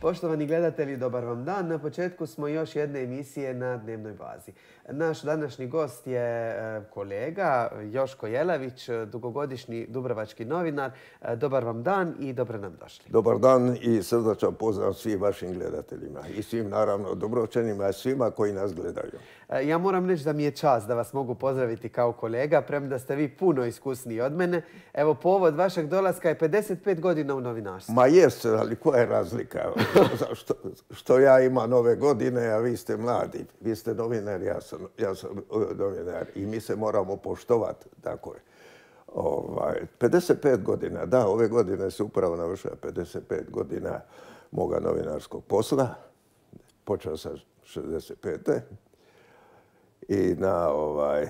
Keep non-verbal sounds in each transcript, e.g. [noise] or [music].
Poštovani gledatelji, dobar vam dan. Na početku smo još jedne emisije na dnevnoj bazi. Naš današnji gost je e, kolega Joško Jelavić, dugogodišnji dubrovački novinar. E, dobar vam dan i dobro nam došli. Dobar dan i srdačan pozdrav svim vašim gledateljima i svim naravno dobročanima i svima koji nas gledaju. E, ja moram reći da mi je čast da vas mogu pozdraviti kao kolega, premda ste vi puno iskusniji od mene. Evo, povod vašeg dolaska je 55 godina u novinarstvu. Ma jest, ali koja je razlika? Što, ja imam nove godine, a vi ste mladi. Vi ste novinar, ja sam, ja sam e, novinar i mi se moramo poštovati. Tako je. Ovaj, 55 godina, da, ove godine se upravo navršava 55 godina moga novinarskog posla. Počeo sam 65 i na ovaj,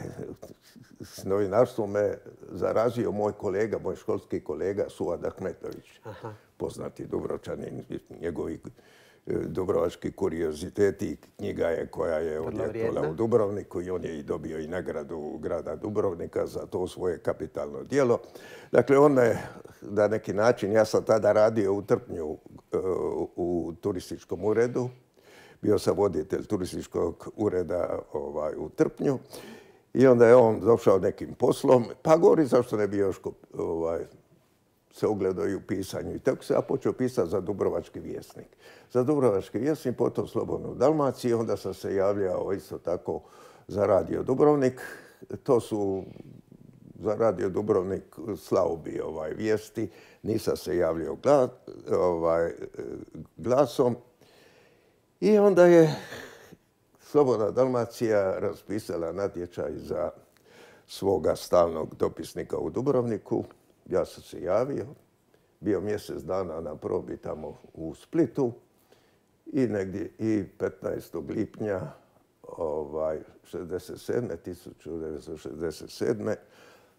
s novinarstvom me zarazio moj kolega, moj školski kolega Suad Ahmetović, poznati Dubrovčanin, njegovi e, dubrovački kurioziteti, knjiga je koja je odjetula u Dubrovniku i on je i dobio i nagradu grada Dubrovnika za to svoje kapitalno djelo. Dakle, on me, na neki način, ja sam tada radio u Trpnju e, u turističkom uredu, bio sam voditelj turističkog ureda ovaj, u Trpnju i onda je on došao nekim poslom, pa govori zašto ne bi još ovaj, se ugledao i u pisanju. I tako se ja počeo pisati za Dubrovački vjesnik. Za Dubrovački vjesnik, potom Slobodnu Dalmaciju, onda sam se javljao isto tako za Radio Dubrovnik. To su za Radio Dubrovnik slao bi ovaj, vijesti, nisam se javljao ovaj, glasom i onda je Slobodna Dalmacija raspisala natječaj za svoga stalnog dopisnika u Dubrovniku. Ja sam se javio, bio mjesec dana na probi tamo u Splitu i negdje i 15. lipnja ovaj, 67. 1967.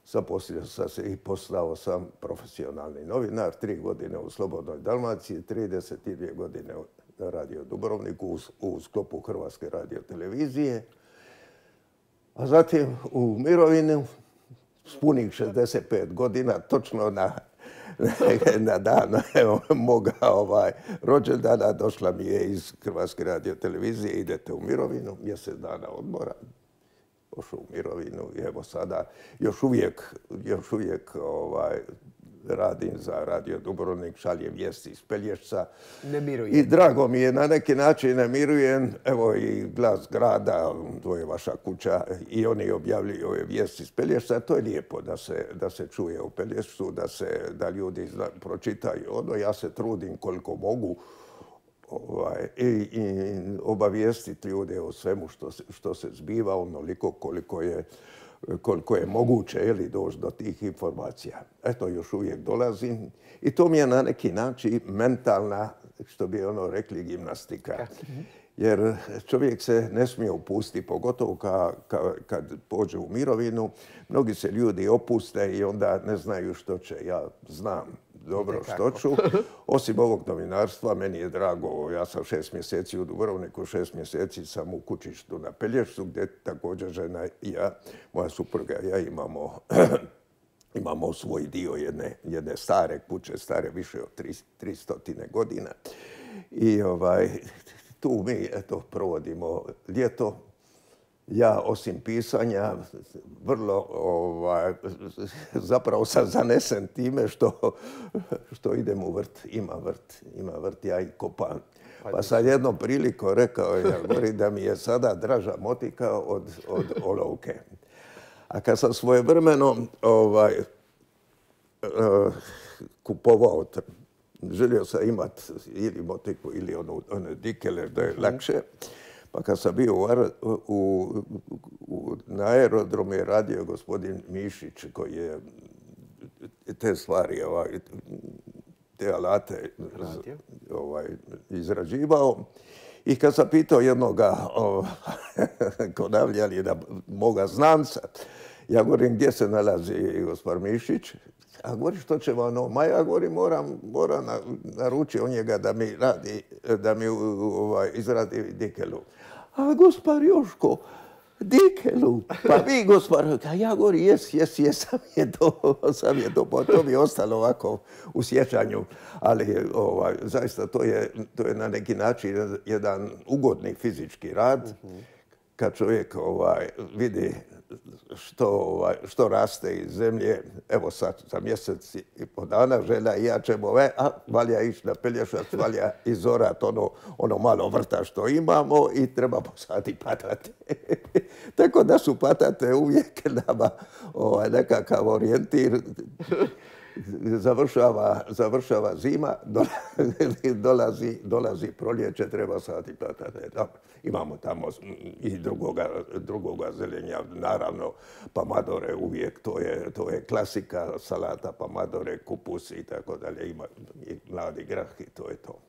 Zaposlio sam se i postao sam profesionalni novinar, tri godine u Slobodnoj Dalmaciji, 32 godine radio Dubrovniku u sklopu Hrvatske radiotelevizije. A zatim u mirovinu s punih 65 godina, točno na, [laughs] na dan moga ovaj, rođendana došla mi je iz Hrvatske radiotelevizije, idete u mirovinu, mjesec dana odmora, pošao u mirovinu i evo sada još uvijek, još uvijek ovaj, radim za Radio Dubrovnik, šaljem vijesti iz Pelješca. Ne I drago mi je, na neki način ne mirujem. Evo i glas grada, to je vaša kuća, i oni objavljuju ove vijesti iz Pelješca. To je lijepo da se, da se čuje u Pelješcu, da, se, da ljudi pročitaju ono. Ja se trudim koliko mogu ovaj, i, i obavijestiti ljude o svemu što se, što se zbiva onoliko koliko je koliko je moguće ili doći do tih informacija. Eto, još uvijek dolazim i to mi je na neki način mentalna, što bi ono rekli, gimnastika. Jer čovjek se ne smije upustiti, pogotovo kad pođe u mirovinu. Mnogi se ljudi opuste i onda ne znaju što će. Ja znam dobro što ću. [laughs] Osim ovog novinarstva, meni je drago, ja sam šest mjeseci u Dubrovniku, šest mjeseci sam u kućištu na Pelješcu, gdje također žena i ja, moja supruga i ja imamo [clears throat] imamo svoj dio jedne, jedne stare kuće, stare više od 300 godina. I ovaj, [laughs] tu mi eto, provodimo ljeto, ja osim pisanja vrlo ovaj, zapravo sam zanesen time što, što idem u vrt. Ima vrt, ima vrt, ja i kopam. Pa sam jednom priliku rekao, ja da mi je sada draža motika od, od olovke. A kad sam svojevremeno ovaj, uh, kupovao, želio sam imati ili motiku ili onu, one dikele da je lakše, pa kad sam bio na aerodromu je radio gospodin Mišić koji je te stvari, ovaj, te alate ovaj, izrađivao. I kad sam pitao jednoga [laughs] konavljali da moga znanca, ja govorim gdje se nalazi gospodin Mišić, a govori što će vam ono, ma ja govorim moram, moram naručiti on njega da mi radi, da mi ovaj, izradi dikelu. A gospar Joško, Dike lup. Pa vi, gospodin, a ja govori, jes, jes, jes, sam je to, sam je to, pa to mi je ostalo ovako u sjećanju. Ali ovaj, zaista to je, to je na neki način jedan ugodni fizički rad. Kad čovjek ovaj, vidi što, ovaj, što raste iz zemlje. Evo sad, za mjesec i po dana želja i ja ćemo, ve, a valja ići na Pelješac, valja izorat ono, ono malo vrta što imamo i treba posati patate. [laughs] Tako da su patate uvijek nama ovaj, nekakav orijentir završava, završava zima, [laughs] dolazi, dolazi proljeće, treba sati patate. Imamo tamo i drugoga, drugoga zelenja, naravno pamadore uvijek, to je, to je klasika salata, pamadore, kupusi i tako dalje, ima i mladi grah i to je to.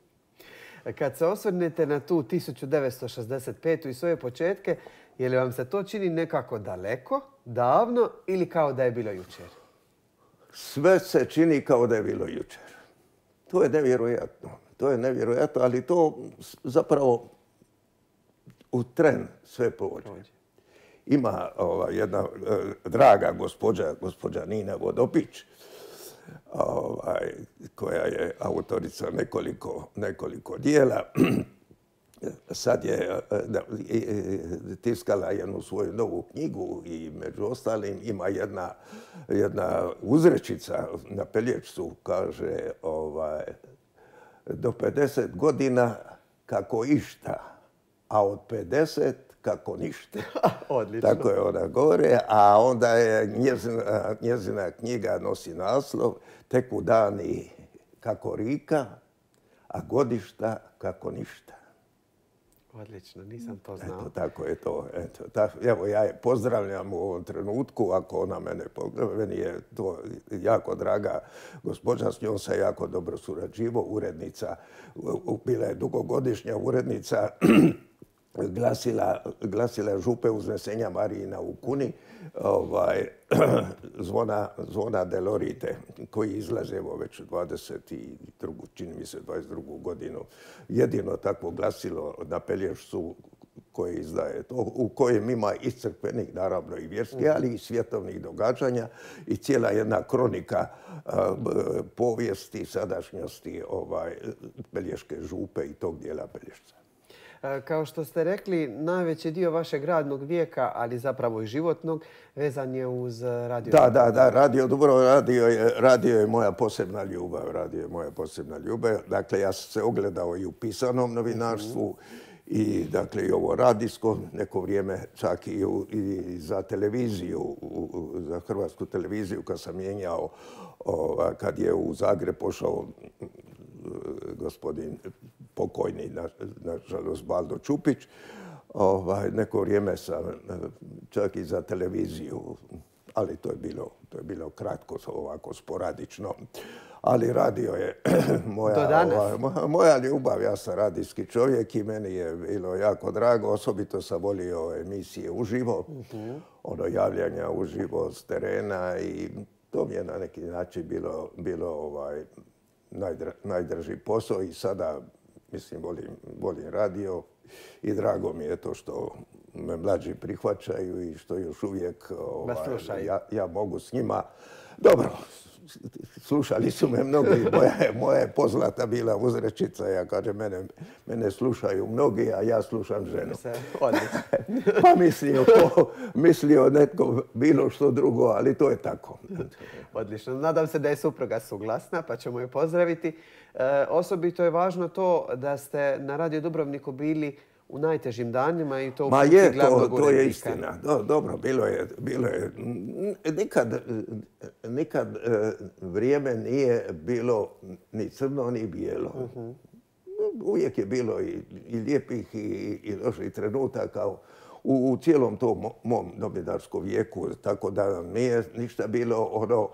Kad se osvrnete na tu 1965. i svoje početke, je li vam se to čini nekako daleko, davno ili kao da je bilo jučer? Sve se čini kao da je bilo jučer. To je nevjerojatno. To je nevjerojatno, ali to zapravo u tren sve pođe. Ima ova, jedna e, draga gospođa, gospođa Nina Vodopić, ovaj, koja je autorica nekoliko, nekoliko dijela [clears throat] sad je tiskala jednu svoju novu knjigu i među ostalim ima jedna, jedna uzrečica na Pelječcu, kaže ovaj, do 50 godina kako išta, a od 50 kako ništa. [laughs] Odlično. Tako je ona govore, a onda je njezina, njezina knjiga nosi naslov Teku dani kako rika, a godišta kako ništa. Odlično, nisam to znao. Eto, tako je to. Eto, evo, ja je pozdravljam u ovom trenutku, ako ona mene pogleda, meni je to jako draga gospođa, s njom se jako dobro surađivo, urednica, bila je dugogodišnja urednica [clears throat] glasila, glasila župe uznesenja Marijina u Kuni, ovaj, [clears throat] zvona, zvona Delorite, koji izlaze evo već 22. čini mi se 22. godinu. Jedino takvo glasilo na Pelješcu koje izdaje to, u kojem ima i crkvenih, naravno i vjerskih, ali i svjetovnih događanja i cijela jedna kronika povijesti, sadašnjosti ovaj, Pelješke župe i tog dijela Pelješca. E, kao što ste rekli, najveći dio vašeg radnog vijeka, ali zapravo i životnog, vezan je uz radio. Da, da, da, radio Dubrovo, radio je, radio je moja posebna ljubav, radio je moja posebna ljubav. Dakle, ja sam se ogledao i u pisanom novinarstvu i dakle i ovo radijsko, neko vrijeme čak i, i za televiziju, za hrvatsku televiziju kad sam mijenjao, kad je u Zagreb pošao gospodin pokojni, nažalost, Baldo Čupić. Ovaj, neko vrijeme sam čak i za televiziju, ali to je bilo, to je bilo kratko, ovako sporadično. Ali radio je [clears throat] moja, ovaj, moja ljubav. Ja sam radijski čovjek i meni je bilo jako drago. Osobito sam volio emisije uživo, uh ono javljanja uživo s terena i to mi je na neki način bilo, bilo ovaj, najdraži posao i sada, mislim, volim, radio i drago mi je to što me mlađi prihvaćaju i što još uvijek ovaj, ja, mogu s njima. Dobro, slušali su me mnogi, [laughs] moja, moja je poznata bila uzrečica, ja kažem, mene, mene slušaju mnogi, a ja slušam ženu. [laughs] pa mislio, mislio netko bilo što drugo, ali to je tako. Odlično. Nadam se da je supruga suglasna, pa ćemo je pozdraviti. E, osobito je važno to da ste na Radio Dubrovniku bili u najtežim danima i to Ma je, to, to je istina. dobro, bilo je, bilo je. Nikad, nikad e, vrijeme nije bilo ni crno ni bijelo. Mhm. Uvijek je bilo i, i lijepih i, i loših trenutaka u, u cijelom tom mom novinarskom vijeku, tako da nije ništa bilo ono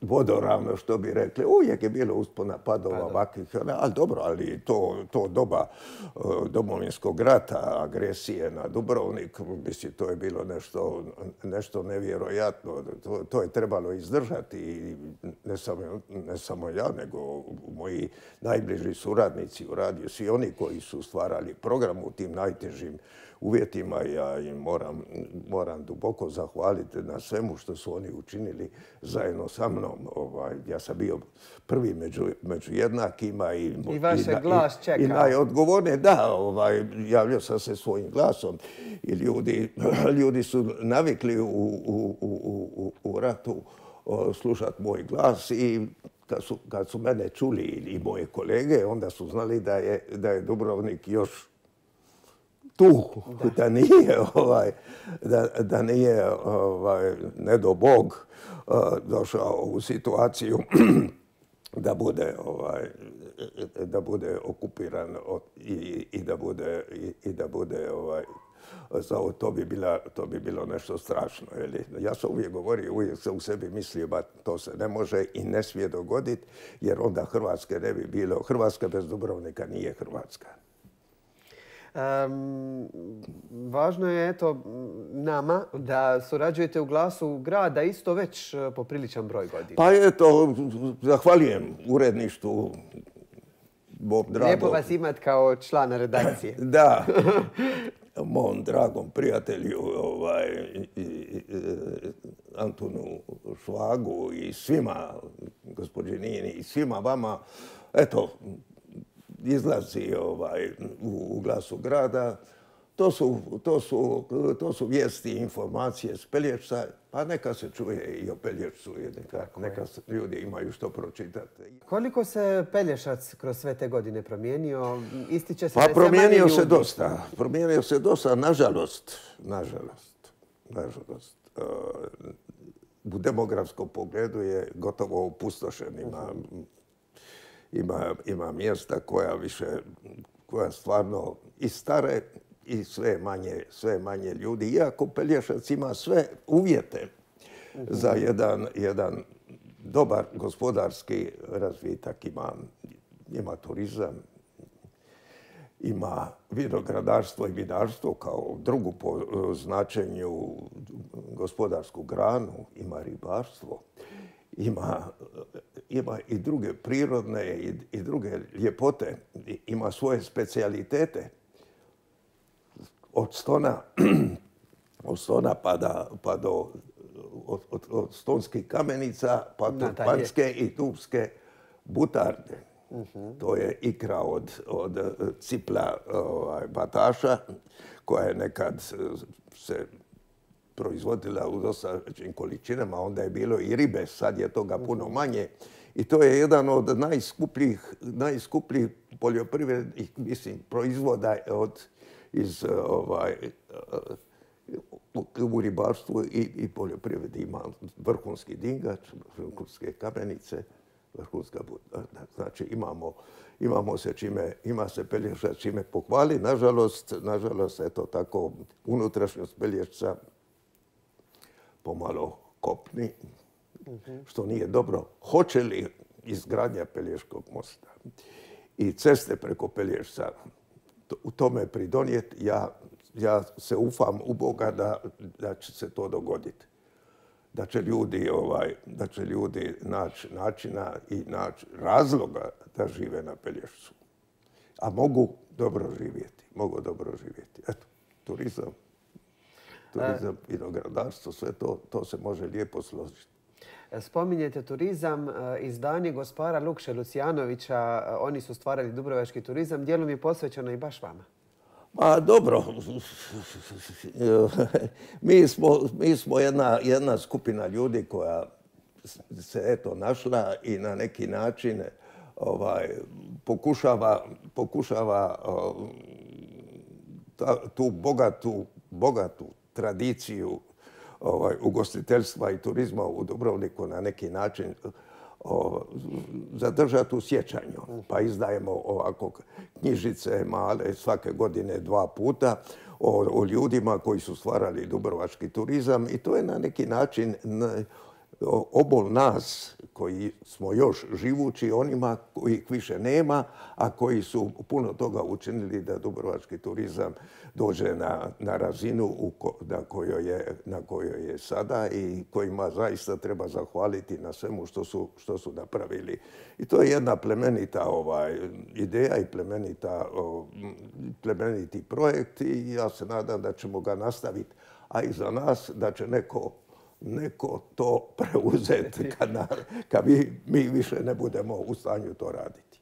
vodoravno, što bi rekli. Uvijek je bilo uspona padova ovakvih, ali dobro, ali to, to doba e, domovinskog rata, agresije na Dubrovnik, mislim, to je bilo nešto, nešto nevjerojatno. To, to je trebalo izdržati i ne samo, ne samo ja, nego moji najbliži suradnici u radiju, svi oni koji su stvarali program u tim najtežim uvjetima. Ja im moram, moram duboko zahvaliti na svemu što su oni učinili zajedno sa mnom. Ovaj, ja sam bio prvi među, među jednakima i, I, vaše i, glas čeka. i najodgovornije. Da, ovaj, javljao sam se svojim glasom i ljudi, [clears throat] ljudi su navikli u, u, u, u ratu slušati moj glas i kad su, kad su mene čuli i moje kolege, onda su znali da je, da je Dubrovnik još tu, da, nije, ovaj, da, da nije ovaj, ne do Bog došao u situaciju [clears throat] da bude ovaj, da bude okupiran i, i da bude i, da bude ovaj to bi, bila, to bi bilo nešto strašno. Jeli? Ja sam uvijek govorio, uvijek sam u sebi mislio, ba to se ne može i ne smije dogoditi, jer onda Hrvatske ne bi bilo. Hrvatska bez Dubrovnika nije Hrvatska. Um, važno je eto nama da surađujete u glasu grada isto već e, popriličan broj godina. Pa eto, zahvaljujem uredništvu Bob Drago. Lijepo vas imat kao člana redakcije. [laughs] da, mom dragom prijatelju ovaj, Antonu Švagu i svima, gospođe i svima vama. Eto, izlazi ovaj, u, glasu grada. To su, to, su, to su vijesti i informacije s Pelješca, pa neka se čuje i o Pelješcu, neka, neka ljudi imaju što pročitati. Koliko se Pelješac kroz sve te godine promijenio? Ističe se pa promijenio se dosta. Promijenio se dosta, nažalost. Nažalost. Nažalost. E, u demografskom pogledu je gotovo opustošen. Ima ima, ima mjesta koja više, koja stvarno i stare i sve manje, sve manje ljudi. Iako Pelješac ima sve uvjete za jedan, jedan dobar gospodarski razvitak. Ima, ima turizam, ima vinogradarstvo i vinarstvo kao drugu po značenju gospodarsku granu, ima ribarstvo, ima ima i druge prirodne i, druge ljepote, ima svoje specijalitete. Od stona, [clears throat] od stona pa, pa do od, od, stonskih kamenica pa do panske i tupske butarde. Mhm. To je ikra od, od cipla ovaj, bataša koja je nekad se proizvodila u dosta količinama, onda je bilo i ribe, sad je toga puno mhm. manje. I to je jedan od najskupljih, najskupljih poljoprivrednih mislim, proizvoda od, iz ovaj, u ribarstvu i, i poljoprivredi ima vrhunski dingač, vrhunske kamenice, vrhunska Znači imamo, imamo se čime, ima se Pelješca čime pohvali. Nažalost, nažalost, eto tako, unutrašnjost Pelješca pomalo kopni, što nije dobro. Hoće li izgradnja Pelješkog mosta i ceste preko Pelješca u tome pridonijeti, ja, se ufam u Boga da, da će se to dogoditi. Da će ljudi, ovaj, da će ljudi naći načina i naći razloga da žive na Pelješcu. A mogu dobro živjeti. Mogu dobro živjeti. Eto, turizam, turizam, vinogradarstvo, sve to, to se može lijepo složiti. Spominjete turizam, e, izdanje gospara Lukše Lucijanovića, e, oni su stvarali dubrovački turizam, dijelom je posvećeno i baš vama. Pa dobro, [laughs] mi smo, mi smo jedna, jedna skupina ljudi koja se eto našla i na neki način ovaj, pokušava, pokušava tu bogatu, bogatu tradiciju ovaj, ugostiteljstva i turizma u Dubrovniku na neki način zadržati u sjećanju. Pa izdajemo ovako knjižice male svake godine dva puta o, ljudima koji su stvarali dubrovački turizam i to je na neki način obol nas koji smo još živući, onima kojih više nema, a koji su puno toga učinili da dubrovački turizam dođe na, na razinu u na, kojoj je, na kojoj je sada i kojima zaista treba zahvaliti na svemu što su, što su napravili. I to je jedna plemenita ovaj, ideja i plemenita, plemeniti projekt i ja se nadam da ćemo ga nastaviti, a i za nas da će neko neko to preuzeti [laughs] kad, kad mi, mi više ne budemo u stanju to raditi.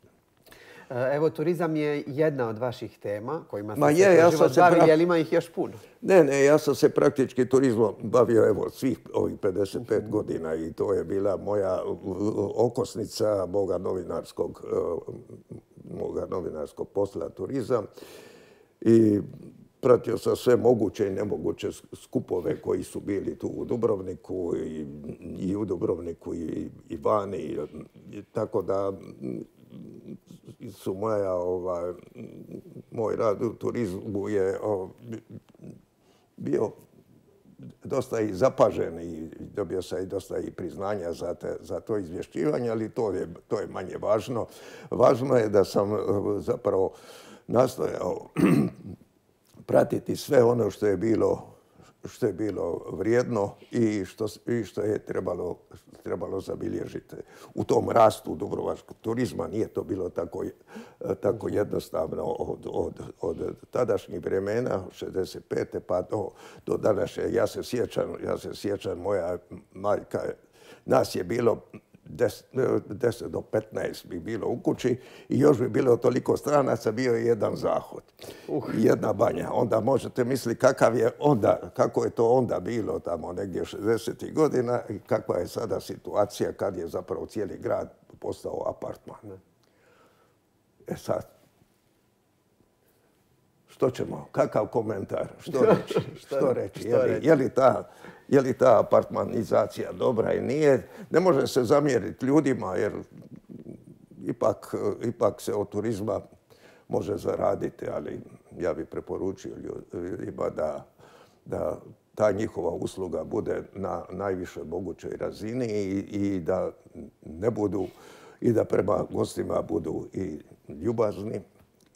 E, evo, turizam je jedna od vaših tema kojima ste je, ja sam se ima ih još puno. Ne, ne, ja sam se praktički turizmom bavio evo svih ovih 55 godina i to je bila moja okosnica moga novinarskog, e, moga novinarskog posla turizam. I pratio sam sve moguće i nemoguće skupove koji su bili tu u Dubrovniku i, u Dubrovniku i, vani. Tako da su moja, ovaj, moj rad u turizmu je bio dosta i zapažen i dobio sam i dosta i priznanja za, to izvješćivanje, ali to je, to je manje važno. Važno je da sam zapravo nastojao pratiti sve ono što je bilo što je bilo vrijedno i što, i što je trebalo, trebalo zabilježiti. U tom rastu dubrovačkog turizma nije to bilo tako, tako jednostavno od, od, od tadašnjih vremena, 65. pa do, do današnje. Ja se sjećam, ja se sjećam, moja majka, nas je bilo 10, do 15 bi bilo u kući i još bi bilo toliko stranaca, bio je jedan zahod. Uh. Jedna banja. Onda možete misliti kakav je onda, kako je to onda bilo tamo negdje 60. godina i kakva je sada situacija kad je zapravo cijeli grad postao apartman. E sad, što ćemo? Kakav komentar? Što [laughs] reći? što reći? je li ta je li ta apartmanizacija dobra i nije. Ne može se zamjeriti ljudima jer ipak, ipak se od turizma može zaraditi, ali ja bih preporučio ljudima da, da ta njihova usluga bude na najvišoj mogućoj razini i, i da ne budu i da prema gostima budu i ljubazni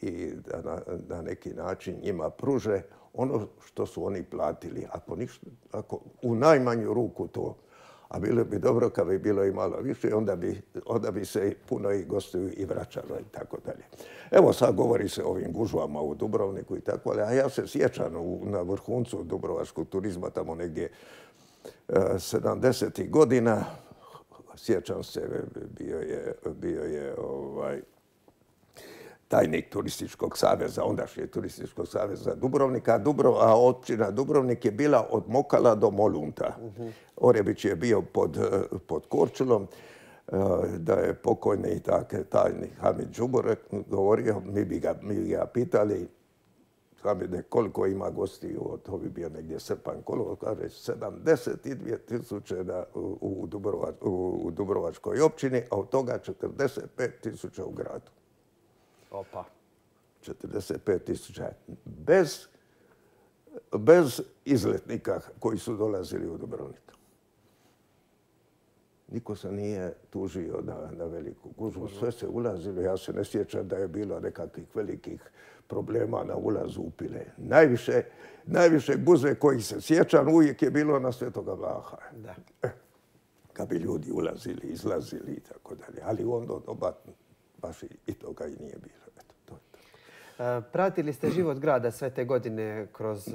i da na, na neki način njima pruže ono što su oni platili. Ako, ništa, ako u najmanju ruku to, a bilo bi dobro kad bi bilo i malo više, onda bi, onda bi se puno i gostuju i vraćalo i tako dalje. Evo sad govori se o ovim gužvama u Dubrovniku i tako dalje, a ja se sjećam na vrhuncu dubrovačkog turizma tamo negdje 70. godina, sjećam se, bio je, bio je ovaj, tajnik turističkog saveza, ondašnjeg turističkog saveza Dubrovnika, a općina Dubrovnik je bila od Mokala do Molunta. Orebić je bio pod, pod Korčulom, e, da je pokojni tajnik Hamid Đuborek govorio, mi bi ga, mi ga pitali, Hamide, koliko ima gostiju, to bi bio negdje srpan kolo, kaže 72 tisuće u, u Dubrovačkoj općini, a od toga 45 tisuća u gradu. Opa. 45 tisuća. Bez, bez izletnika koji su dolazili u Dubrovnik. Niko se nije tužio na, na veliku gužvu. Sve se ulazilo. Ja se ne sjećam da je bilo nekakvih velikih problema na ulazu u Pile. Najviše, najviše gužve kojih se sjećam uvijek je bilo na Svetoga Vlaha. Da. Eh, kad bi ljudi ulazili, izlazili i tako dalje. Ali onda doba baš i toga i nije bilo. to e, Pratili ste život grada sve te godine kroz e,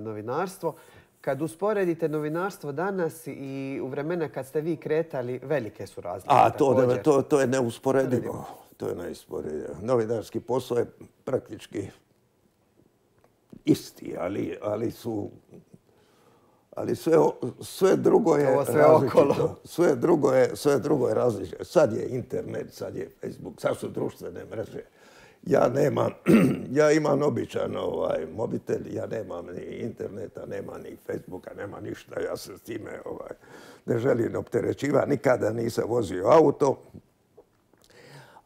novinarstvo. Kad usporedite novinarstvo danas i u vremena kad ste vi kretali, velike su razlike. A, to, to, to je neusporedivo. To je neusporedivo. Novinarski posao je praktički isti, ali, ali su ali sve, sve drugo je Ovo sve različito. Sve drugo je, sve drugo je različito. Sad je internet, sad je Facebook, sad su društvene mreže. Ja nemam, [clears throat] ja imam običan ovaj, mobitel, ja nemam ni interneta, nema ni Facebooka, nema ništa. Ja se s time ovaj, ne želim opterećivati. Nikada nisam vozio auto.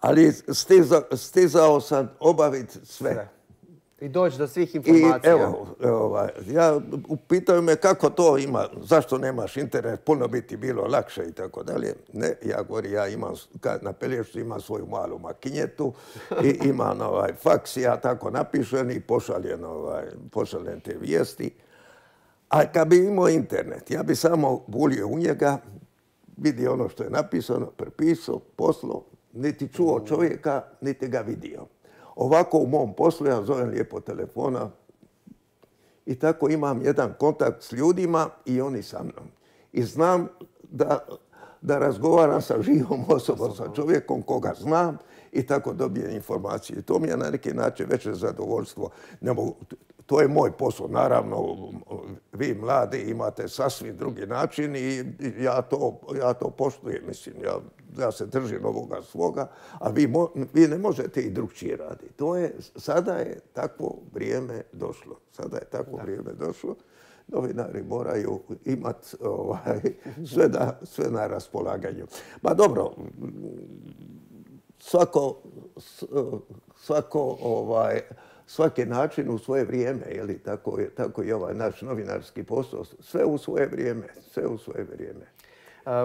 Ali stizao, sam obaviti sve. I doći do svih informacija. I evo, ovaj, ja, upitaju me kako to ima, zašto nemaš internet, puno biti bilo lakše i tako dalje. Ne, ja govorim, ja imam, na Pelješcu imam svoju malu makinjetu i [laughs] imam ovaj, faks, ja tako napišem i pošaljem, ovaj, pošaljem te vijesti. A kad bi imao internet, ja bi samo bulio u njega, vidio ono što je napisano, prepisao, poslao, niti čuo čovjeka, niti ga vidio. Ovako u mom poslu ja zovem lijepo telefona i tako imam jedan kontakt s ljudima i oni sa mnom. I znam da, da razgovaram sa živom osobom, sa čovjekom koga znam i tako dobijem informacije. To mi je na neki način veće zadovoljstvo. Ne to je moj posao. Naravno, vi mladi imate sasvim drugi način i ja to, ja to poštujem. Mislim, ja, ja se držim ovoga svoga, a vi, vi ne možete i drugčije raditi. To je, sada je takvo vrijeme došlo. Sada je takvo vrijeme došlo. Novinari moraju imati ovaj, [laughs] sve, sve na raspolaganju. Ma dobro, svako, svako ovaj, svaki način u svoje vrijeme, je tako, je, tako i ovaj naš novinarski posao, sve u svoje vrijeme, sve u svoje vrijeme.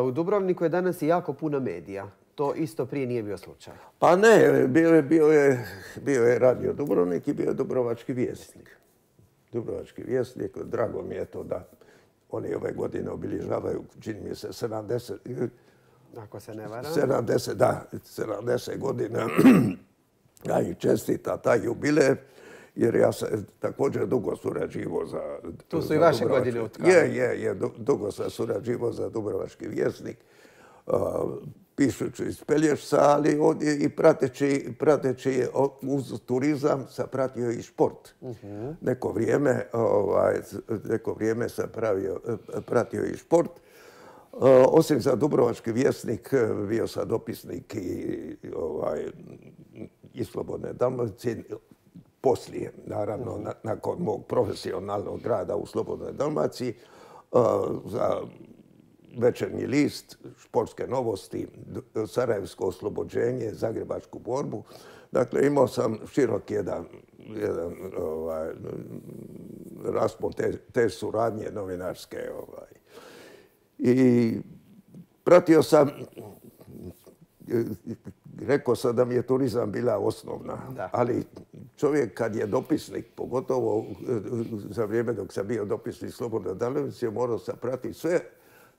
U Dubrovniku je danas i jako puno medija. To isto prije nije bio slučaj. Pa ne, bio je, bio je, bio je radio Dubrovnik i bio je Dubrovački vjesnik. Dubrovački vjesnik, drago mi je to da oni ove godine obilježavaju, čini mi se, 70... Ako se ne varam. 70, da, 70 godina. [clears throat] Ja i čestita taj jubilej jer ja sam također dugo surađivo za... Tu su i vaše godine utkali. Je, je, je. Dugo sam surađivo za Dubrovački vjesnik. pišući iz Pelješca, ali ovdje i prateći, prateći uz turizam sam pratio i šport. Mhm. Neko vrijeme, ovaj, neko vrijeme sam pravio, pratio i šport. Osim za Dubrovački vjesnik, bio sam dopisnik i ovaj, i Slobodne Dalmacije, poslije, naravno, nakon mog profesionalnog rada u Slobodnoj Dalmaciji, za večernji list, športske novosti, Sarajevsko oslobođenje, Zagrebačku borbu. Dakle, imao sam širok jedan, jedan ovaj, raspon te, suradnje novinarske. Ovaj. I pratio sam rekao sam da mi je turizam bila osnovna, ali čovjek kad je dopisnik, pogotovo za vrijeme dok sam bio dopisnik Slobodna Dalević, je morao sam pratiti sve.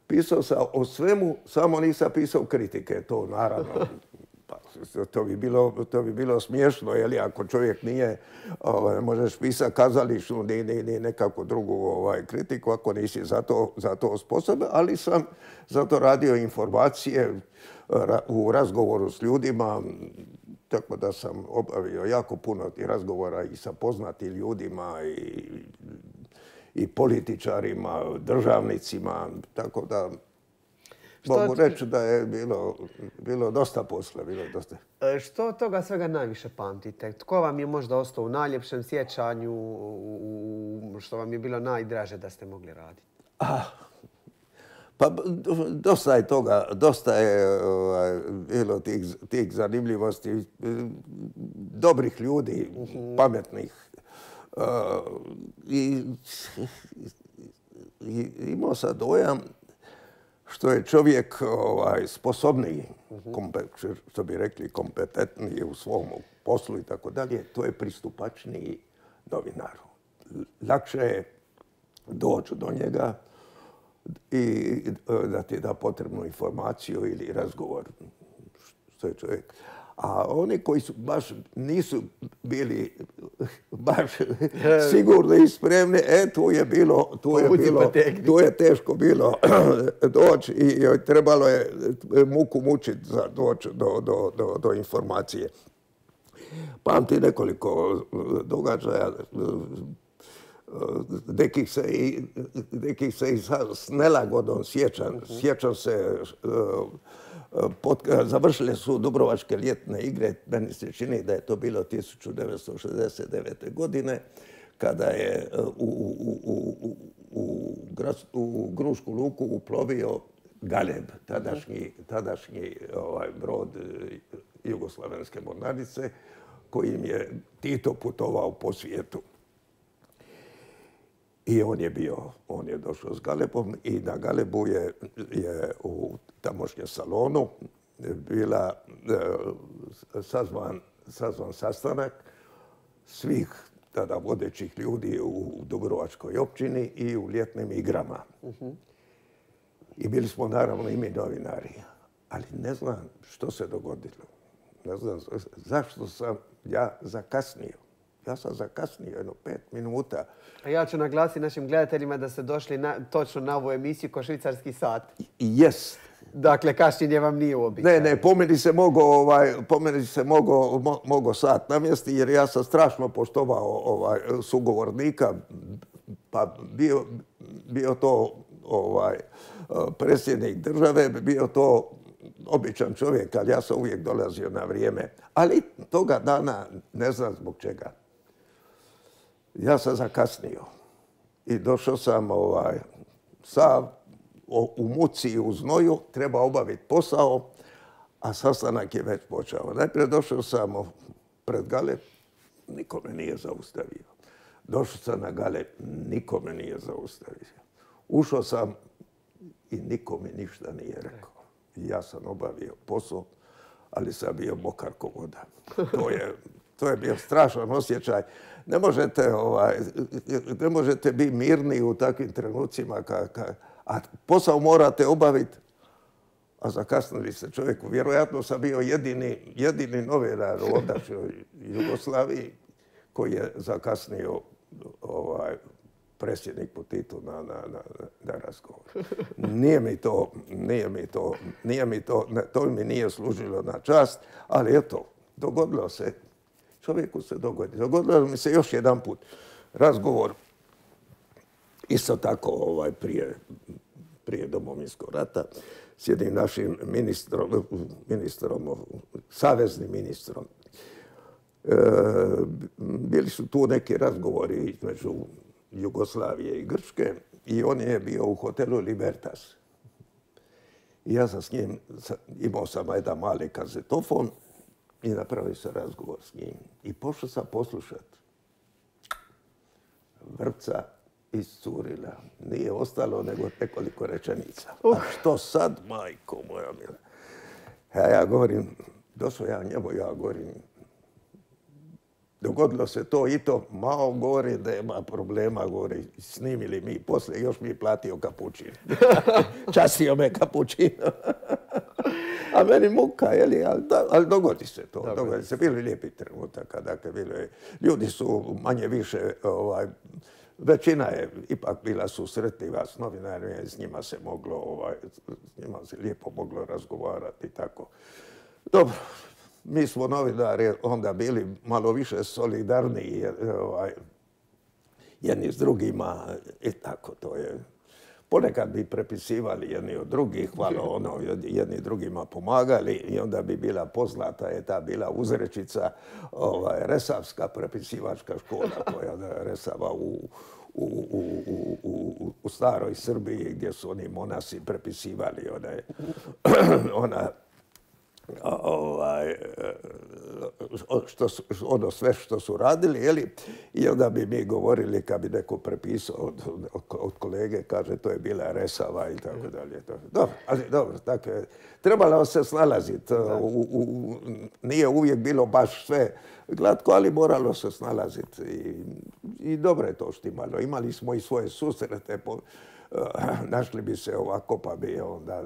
Pisao sam o svemu, samo nisam pisao kritike, to naravno. [laughs] Pa, to bi bilo, to bi bilo smiješno, li ako čovjek nije, ovaj, možeš pisati kazališnu ni, ni, nekakvu drugu ovaj, kritiku, ako nisi za to, za to sposoban, ali sam zato radio informacije, u razgovoru s ljudima, tako da sam obavio jako puno tih razgovora i sa poznatim ljudima i, i političarima, državnicima, tako da mogu reći da je bilo, bilo dosta posla. Bilo dosta. E, što od toga svega najviše pamtite? Tko vam je možda ostao u najljepšem sjećanju, što vam je bilo najdraže da ste mogli raditi? Ah, pa dosta je toga, dosta je ovaj, bilo tih, zanimljivosti, dobrih ljudi, mhm. pametnih. Uh, I, imao sam dojam što je čovjek ovaj, sposobniji, mhm. što bi rekli kompetentniji u svom poslu i tako dalje, to je pristupačniji novinaru. Lakše je doći do njega, i e, da ti da potrebnu informaciju ili razgovor što je čovjek. A oni koji su baš nisu bili [laughs] baš [laughs] sigurni i spremni, e tu je bilo, tu je bilo, tu je teško bilo [clears throat] doći i trebalo je muku mučiti za doći do, do, do, do informacije. Pamti nekoliko događaja nekih se i, nekih se i s nelagodom sjećam. Mhm. Sjećam se, e, završile su Dubrovačke ljetne igre, meni se čini da je to bilo 1969. godine, kada je e, u, u, u Grušku luku uplovio Galeb, tadašnji, tadašnji ovaj, brod e, Jugoslavenske mornarice, kojim je Tito putovao po svijetu. I on je bio, on je došao s Galebom i na Galebu je, je u tamošnjem salonu bila e, sazvan, sazvan sastanak svih tada vodećih ljudi u Dubrovačkoj općini i u ljetnim igrama. I bili smo naravno i mi novinari. Ali ne znam što se dogodilo. Ne znam zašto sam ja zakasnio. Ja sam zakasnio jedno pet minuta. A ja ću naglasiti našim gledateljima da ste došli točno na ovu emisiju ko švicarski sat. I, jest. Dakle, kašnjenje vam nije uobičajeno. Ne, ne, po meni se mogao ovaj, se mogo, sat namjesti jer ja sam strašno poštovao ovaj, sugovornika, pa bio, bio to ovaj, predsjednik države, bio to običan čovjek, ali ja sam uvijek dolazio na vrijeme. Ali toga dana ne znam zbog čega. Ja sam zakasnio i došao sam ovaj, u muci i u znoju, treba obaviti posao, a sastanak je već počeo. Najprije došao sam pred gale, niko me nije zaustavio. Došao sam na gale, niko me nije zaustavio. Ušao sam i niko mi ništa nije rekao. Ja sam obavio posao, ali sam bio mokar ko voda. To je, to je bio strašan osjećaj. Ne možete, ovaj, ne možete biti mirni u takvim trenucima ka, a posao morate obaviti, a zakasnili se čovjeku. Vjerojatno sam bio jedini, jedini novinar u ondašnjoj Jugoslaviji koji je zakasnio ovaj, predsjednik po Titu na, na, na, razgovor. Nije mi to, nije mi to, nije mi to, to mi nije služilo na čast, ali eto, dogodilo se, čovjeku se dogodi. Dogodilo mi se još jedan put razgovor, isto tako ovaj, prije, domovinskog rata, s jednim našim ministrom, ministrom saveznim ministrom. E, bili su tu neki razgovori između Jugoslavije i Grčke i on je bio u hotelu Libertas. Ja sam s njim, imao sam jedan mali kazetofon i napravio sam razgovor s njim. I pošao sam poslušat. Vrca iscurila. Nije ostalo nego nekoliko rečenica. A što sad, majko moja mila? Ja, ja govorim, došao ja njemu, ja govorim, Dogodilo se to i to. Mao govori da ima problema, govori, snimili mi. Poslije još mi platio kapućin. [laughs] Častio me kapućin. A meni muka, jeli, ali, ali dogodi se to. Dogodi se. Bili lijepi trenutaka. Dakle, bilo je, ljudi su manje više, ovaj, većina je ipak bila susretljiva s novinarima i s njima se moglo, ovaj, s njima se lijepo moglo razgovarati i tako. Dobro, mi smo novinari onda bili malo više solidarniji ovaj, jedni s drugima i tako to je. Ponekad bi prepisivali jedni od drugih, hvala ono, jedni drugima pomagali i onda bi bila poznata je ta bila uzrečica ovaj, Resavska prepisivačka škola [laughs] koja resava u, u, staroj Srbiji gdje su oni monasi prepisivali [clears throat] ona ovaj, e, što ono sve što su radili, jeli? I onda bi mi govorili, kad bi neko prepisao od, od, kolege, kaže to je bila resava i tako dalje. Dobro, ali dobro, tako je. Trebalo se snalaziti. nije uvijek bilo baš sve glatko, ali moralo se snalaziti. I, i dobro je to štimalo. Imali smo i svoje susrete. Po, [clears throat] našli bi se ovako, pa bi onda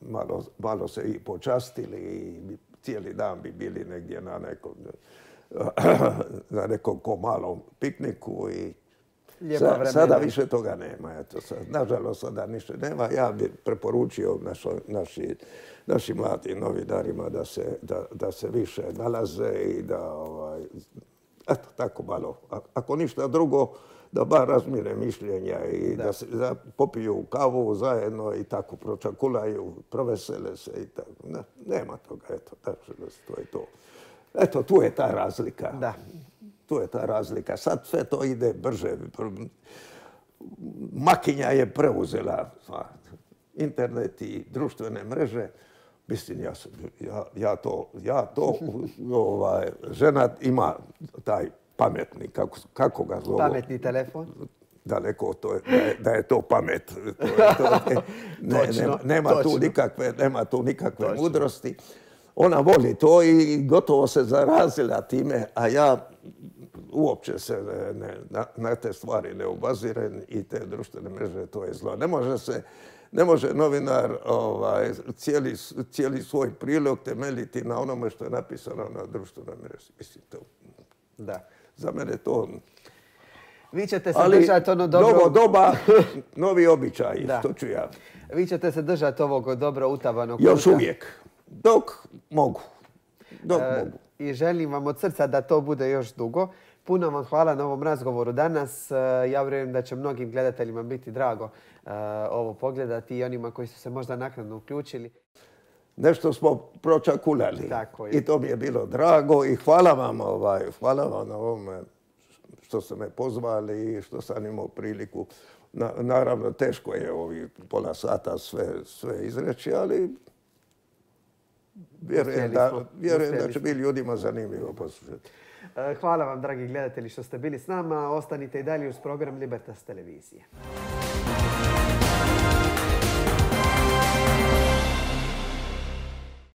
malo, malo se i počastili i cijeli dan bi bili negdje na nekom, [clears throat] na nekom ko malom pikniku i sada više toga nema. Eto, sad, nažalost, sada ništa nema. Ja bih preporučio naši, našim mladim novinarima da se, da, da se više nalaze i da, ovaj, eto, tako malo. ako ništa drugo, da bar razmire mišljenja i da, se, popiju kavu zajedno i tako pročakulaju, provesele se i tako. nema toga, eto, to je to. Eto, tu je ta razlika. Da. Tu je ta razlika. Sad sve to ide brže. Makinja je preuzela internet i društvene mreže Mislim, ja, ja, to, ja to ovaj, žena ima taj pametni, kako, kako ga zovu? Pametni telefon? daleko to da, je, to pamet. [laughs] nema, tu nikakve, nema tu nikakve mudrosti. Ona voli to i gotovo se zarazila time, a ja uopće se na, te stvari ne obazirem i te društvene mreže, to je zlo. Ne može se, ne može novinar ovaj, cijeli, cijeli svoj prilog temeljiti na onome što je napisano na društvenoj mreži. Mislim, to, da. Za mene to vi ćete se držati ono dobro... Novo doba, [laughs] novi običaj, to ću ja. Vi ćete se držati ovog dobro utavanog Još uvijek. Dok mogu. Dok e, mogu. I želim vam od srca da to bude još dugo. Puno vam hvala na ovom razgovoru danas. E, ja vjerujem da će mnogim gledateljima biti drago ovo pogledati i onima koji su se možda naknadno uključili. Nešto smo pročakulali. Tako je. I to mi je bilo drago i hvala vam, ovaj, hvala vam na ovome što ste me pozvali i što sam imao priliku. naravno, teško je ovi pola sata sve, sve izreći, ali vjerujem, da, vjerujem da će biti ljudima zanimljivo poslušati. E, hvala vam, dragi gledatelji, što ste bili s nama. Ostanite i dalje uz program Libertas televizije.